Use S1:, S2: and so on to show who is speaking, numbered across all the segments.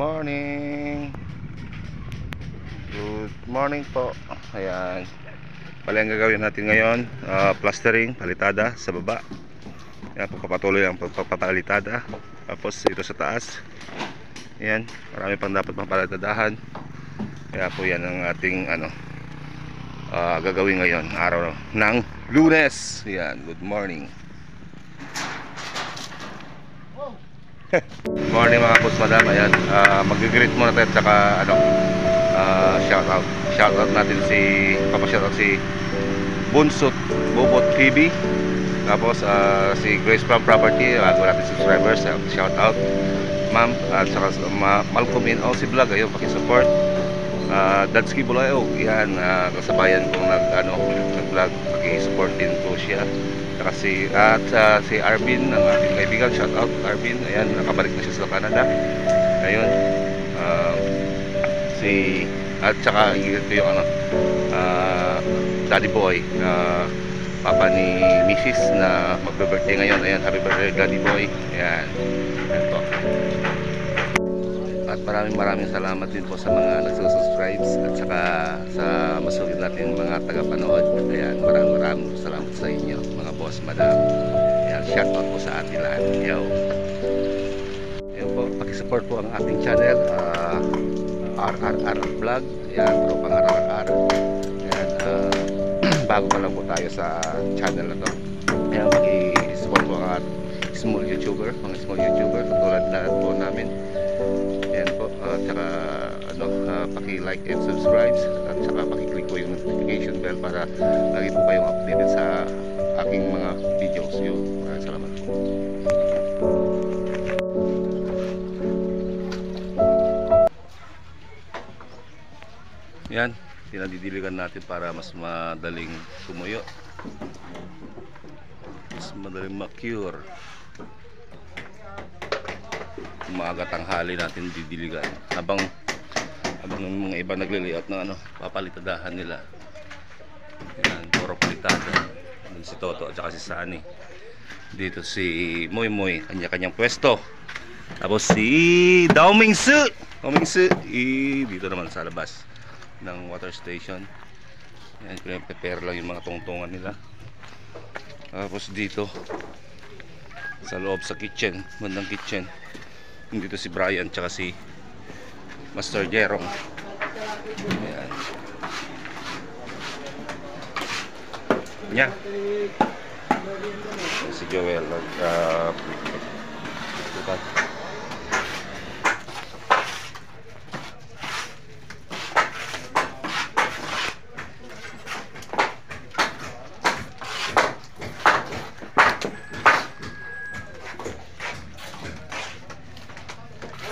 S1: morning. Good morning po. Ayan. Bali ang gagawin natin ngayon, ah, plastering, palitada sa baba. Ayan, pagpapatuloy ang pagpapalitada. Tapos dito sa taas. Ayan, marami pang dapat mapalitadahan. Kaya po yan ang ating ano, ah, gagawin ngayon, araw ng lunes. Ayan, good morning. Morning mga boss madam, ayan. Uh, Mag-greet muna tayo at saka ano, uh, shout out. Shout out natin si, papashout out si Bunsot Bobot TV. Tapos uh, si Grace Farm Property, bago natin subscribers, shout out. Ma'am, at saka ma Malcolm in Aussie Vlog, ayun, pakisupport. Uh, Dadsky Bulayo, yan, uh, kasabayan kong nag, ano, nag-vlog, pakisupport din po siya. Saka si, at uh, si Arvin, ang ating kaibigan, shout out Arvin, ayan, nakabalik na siya sa Canada. Ayun, uh, si, at saka ito yung ano, uh, Daddy Boy, na papa ni Mrs. na magbe-birthday ngayon. Ayan, happy birthday Daddy Boy. Ayan, ayan po. At maraming maraming salamat din po sa mga nagsusubscribe at saka sa masulit natin mga tagapanood. Ayan, maraming maraming salamat sa inyo mga boss, madam. Ayan, shout out po sa ating lahat. Yo. Ayan po, pakisupport po ang ating channel. ah, RRR Vlog. Ayan, bro, pang RRR. Ayan, ah, bago pa lang po tayo sa channel na to. Ayan, pakisupport po ang small YouTuber, mga small YouTuber tulad na po namin. Ayan po, at saka ano, uh, paki-like and subscribe at saka paki-click po yung notification bell para lagi po kayong updated sa aking mga videos. Yun, maraming salamat po. Yan, pinadidiligan natin para mas madaling tumuyo. Mas madaling ma-cure umaga tanghali natin didiligan habang habang mga iba nagliliot ng ano papalitadahan nila yan puro palitada Si Toto at saka si Sani dito si Moy Moy kanya-kanyang pwesto. Tapos si Daoming Su. Daoming Su i, dito naman sa labas ng water station. Yan prepare lang yung mga tungtungan nila. Tapos dito sa loob sa kitchen bandang kitchen dito si Brian tsaka si Master Jerong. Ayan nya si Joel nag uh,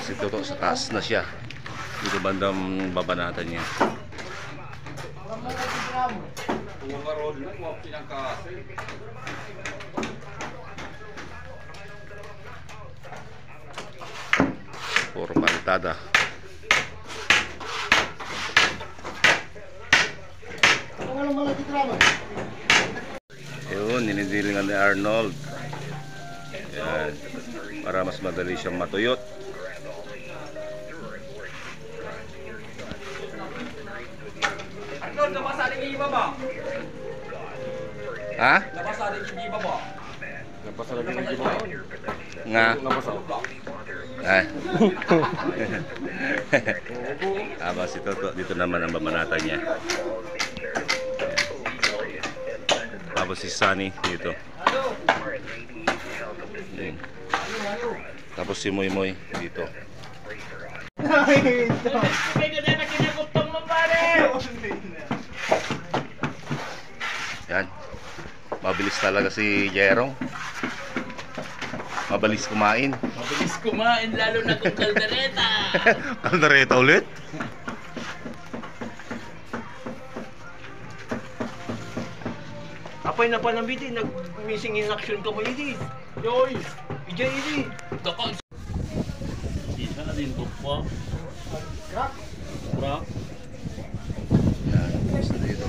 S1: si Toto sa taas na siya. Dito bandang babanatan niya puro palitada. Yun ninidilingan ni Arnold. Yan. Para mas madali siyang matuyot.
S2: Arnold, napasaling yung iba ba?
S1: Ha?
S2: Napasaling yung iba ba?
S1: nga Ah. Habang si Toto, dito naman ang bamanatan niya. Tapos si Sunny dito. Tapos si Moy Moy dito. Yan. Mabilis talaga si Jerong. Mabilis kumain.
S2: Mabilis kumain, lalo na kung kaldereta.
S1: Kaldereta ulit?
S3: Apay na pa ng biti, nag-missing in action ka mo hindi. Yoy, ija hindi.
S2: Dako. Isa na din to po. Crack.
S1: Yan. Isa dito.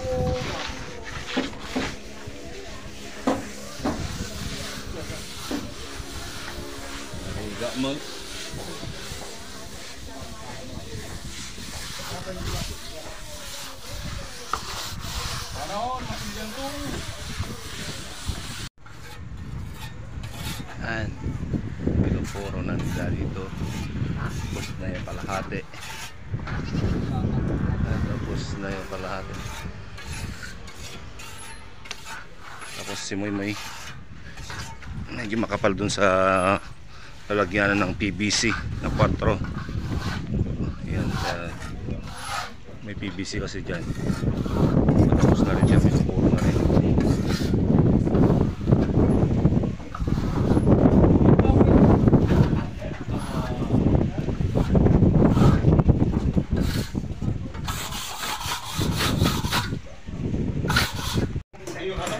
S2: Tiga mo.
S1: Yan. Pinupuro na nila dito. Tapos na yung kalahati. Yan, Tapos na yung kalahati. Tapos si Moy Moy medyo makapal dun sa lalagyanan ng PVC na 4 yan uh, may PVC kasi dyan. Tapos na rin siya pinupuro na rin.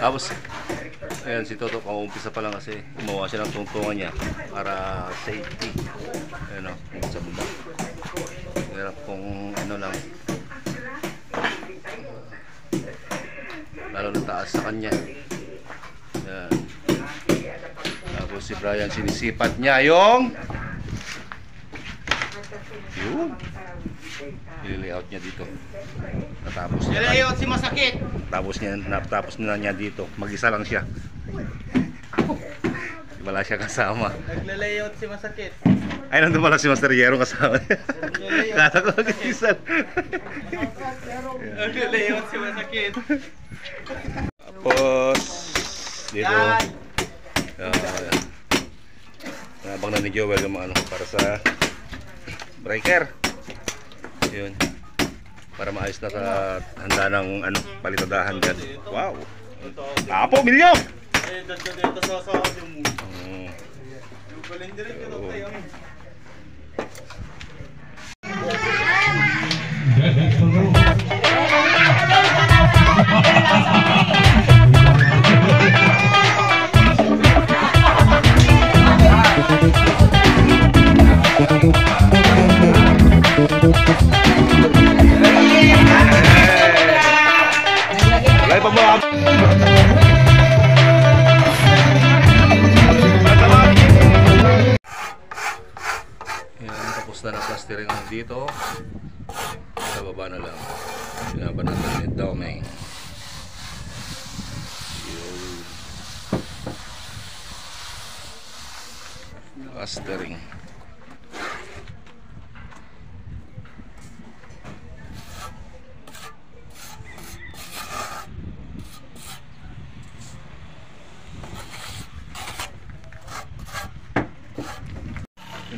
S1: Tapos, ayan si Toto, kaumpisa pa lang kasi tungtungan niya para safety. Ayan o, yung sa baba. Hirap kung ano lang. Lalo na taas sa kanya. Ayan. Tapos si Brian sinisipat niya yung yung i-layout niya dito. Natapos niya.
S3: Nilayot si masakit.
S1: Tapos niya, natapos na niya dito. Mag-isa lang siya. Wala siya kasama.
S3: Naglalayot si masakit.
S1: Ay, nandun pala si Master Yero kasama niya. Kala ko mag-isa.
S3: Naglalayot si masakit.
S1: Tapos, dito. Uh, nabang na ni Joel yung mga ano, para sa breaker. Yun. Para maayos na sa handa ng ano, palitadahan dyan. Wow! Apo, milyo!
S3: Eh, dito dito sa sa yung Balender ko
S1: Oo.
S3: tayo.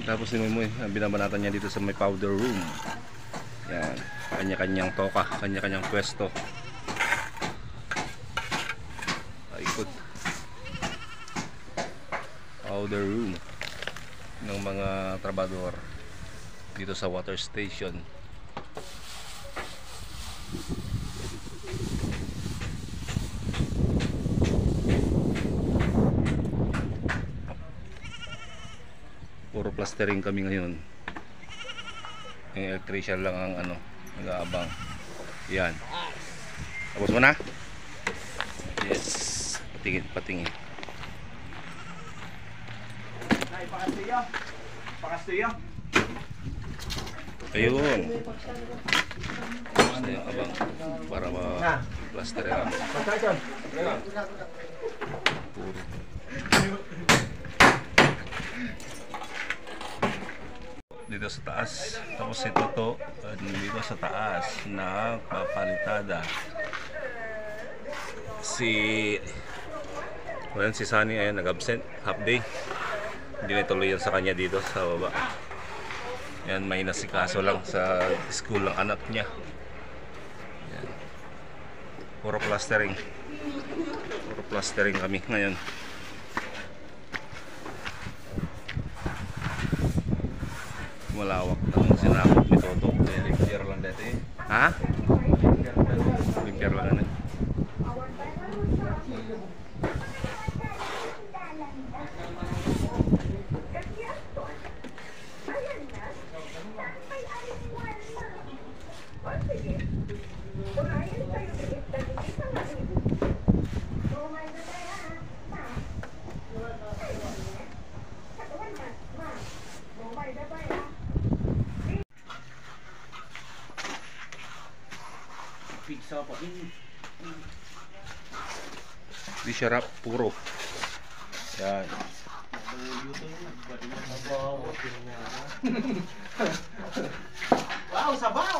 S1: Tapos si Moy ang binabanatan niya dito sa may powder room. Yan, kanya-kanyang toka, kanya-kanyang pwesto. Paikot. Powder room ng mga trabador dito sa water station. Plastering kami ngayon. Yung electrician lang ang ano nag-aabang. Yan. Tapos mo na? Yes. Patingin patingin.
S3: Ay, pakastiyo. Pakastiyo.
S1: ayun na yung abang. Para ma plaster yan. Puro dito sa taas. Tapos si Toto uh, dito sa taas na papalitada. Si well, si Sunny ayun nag-absent half day. Hindi na tuloy yan sa kanya dito sa baba. Yan may nasikaso lang sa school ng anak niya. Yan. puro plastering. Puro plastering kami ngayon malawak na ang sinakop ni Toto
S2: Lecture lang dati.
S1: ha? limpiar lang ano
S2: Isa pa din.
S1: Di siya rap, puro. Yan.
S3: Wow, sabaw!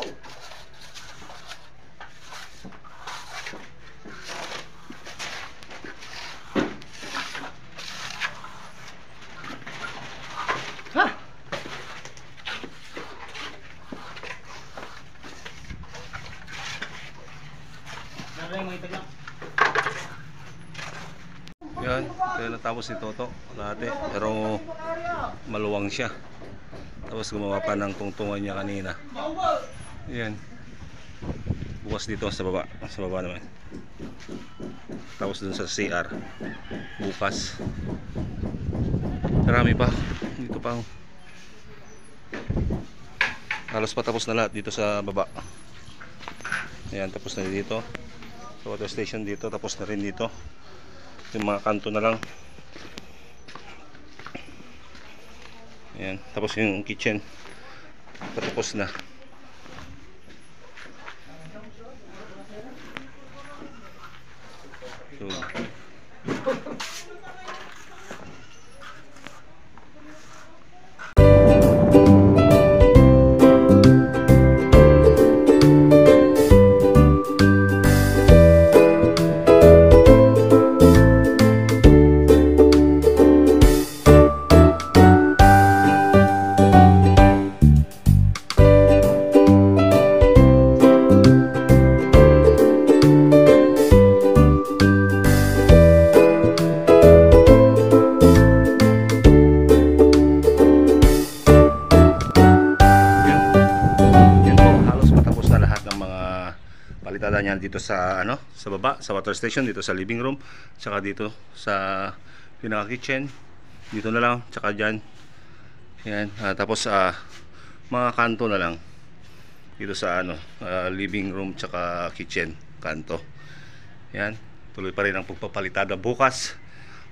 S1: Yan, kaya natapos ni Toto dati. Pero maluwang siya. Tapos gumawa pa ng tungtungan niya kanina. Yan. Bukas dito sa baba. Sa baba naman. Tapos dun sa CR. Bukas. Marami pa. Dito pa. Halos patapos na lahat dito sa baba. Ayan, tapos na dito. Sa water station dito. Tapos na rin dito yung mga kanto na lang. Ayan tapos yung kitchen. Patapos na. So, niya dito sa ano, sa baba, sa water station, dito sa living room, tsaka dito sa pinaka kitchen. Dito na lang, tsaka diyan. Yan, ah, tapos ah, mga kanto na lang. Dito sa ano, ah, living room tsaka kitchen, kanto. Yan, tuloy pa rin ang pagpapalitada bukas.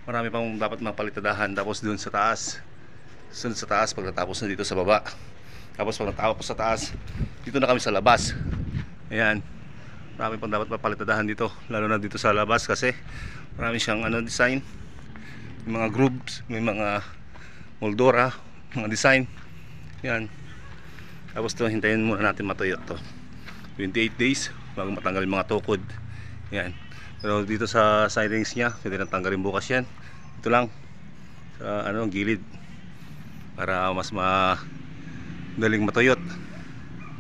S1: Marami pang dapat mapalitadahan tapos dun sa taas. Sunod sa taas pagkatapos na dito sa baba. Tapos pag natapos sa taas, dito na kami sa labas. Ayan. Marami pang dapat mapalitadahan dito, lalo na dito sa labas kasi marami siyang ano design. May mga groups, may mga moldora, mga design. Yan. Tapos to hintayin muna natin matuyo to. 28 days bago matanggal yung mga tukod. Yan. Pero dito sa sidings niya, pwede nang tanggalin bukas yan. Ito lang sa ano gilid para mas ma madaling matuyot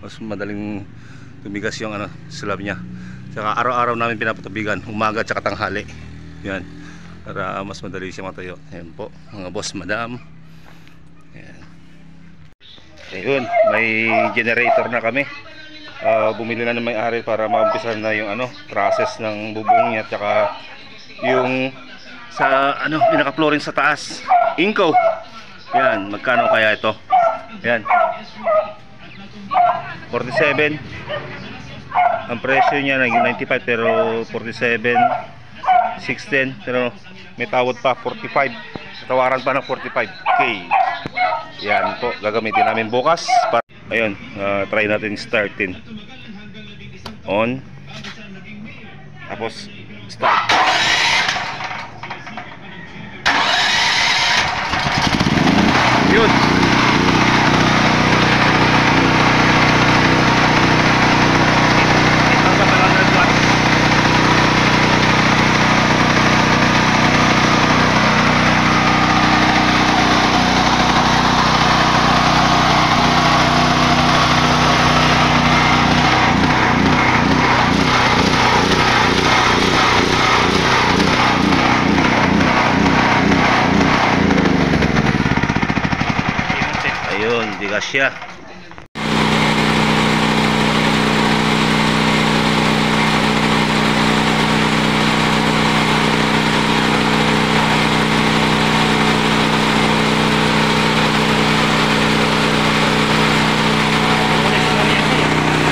S1: mas madaling tumigas yung ano slab niya. Saka araw-araw namin pinapatubigan umaga at tanghali. Yan. Para mas madali siya matuyo yan po mga boss madam. Yan ayun may generator na kami. Ah, bumili na ng may-ari para maumpisan na yung ano process ng bubong niya at saka yung sa ano pinaka-flooring sa taas. Inko. Yan magkano kaya ito? Yan 47 ang presyo niya naging 95 pero 47 610 pero may tawad pa 45 tawaran pa ng 45k yan po gagamitin namin bukas para, ayun ah, try natin startin. On. Tapos start. Yun ayun di kasya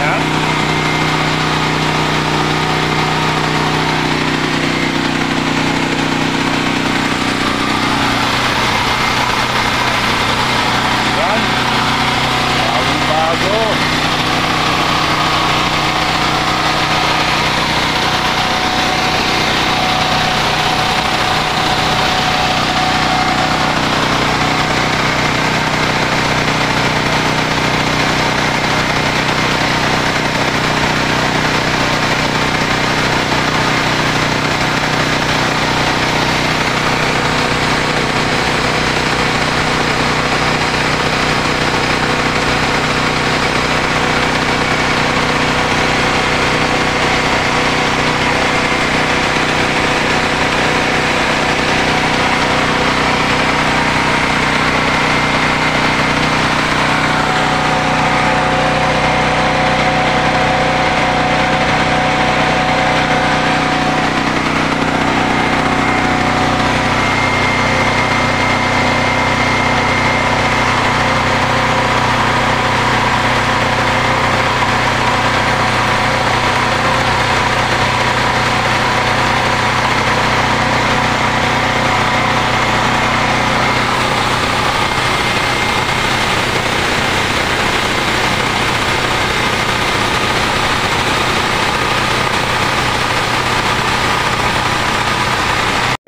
S1: Yan.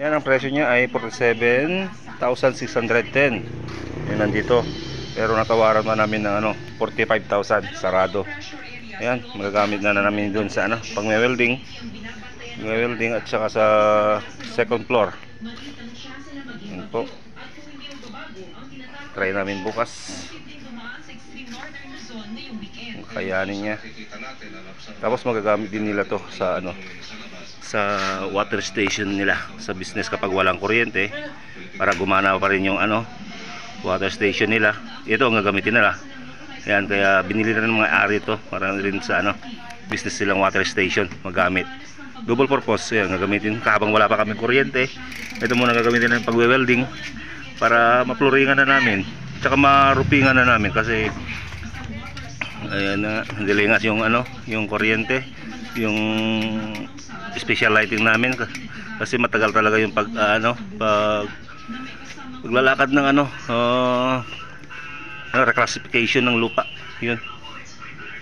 S1: Ayan, ang presyo niya ay 47,610. Yan nandito. Pero natawaran na namin ng ano, 45,000 sarado. Ayan, magagamit na, na namin doon sa ano, pang welding. welding at saka sa second floor. Yan po. Try namin bukas. Kayanin niya. Tapos magagamit din nila to sa ano sa water station nila sa business kapag walang kuryente para gumana pa rin yung ano water station nila. Ito ang gagamitin nila. Yan kaya binili na ng mga ari ito para rin sa ano business silang water station magamit. Double purpose yan gagamitin. Habang wala pa kami kuryente ito muna gagamitin ng pagwe-welding para mapluringan na namin tsaka marupingan na namin kasi ayan na dilingas yung ano yung kuryente yung special lighting namin kasi matagal talaga yung pag ah, ano pag paglalakad ng ano uh, reclassification ng lupa. Yun.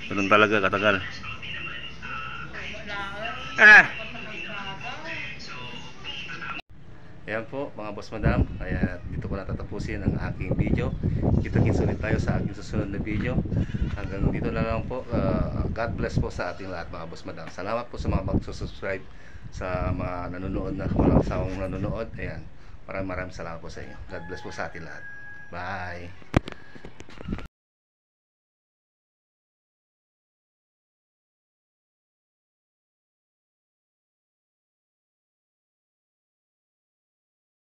S1: Ganun talaga katagal. Ah Ayan po mga boss madam. Kaya dito ko na tatapusin ang aking video. Kita-kits ulit tayo sa aking susunod na video. Hanggang dito na lang po. Ah, God bless po sa ating lahat mga boss madam. Salamat po sa mga magsusubscribe Sa mga nanonood na walang sawang nanonood. Ayan Maraming maraming salamat po sa inyo. God bless po sa ating lahat. Bye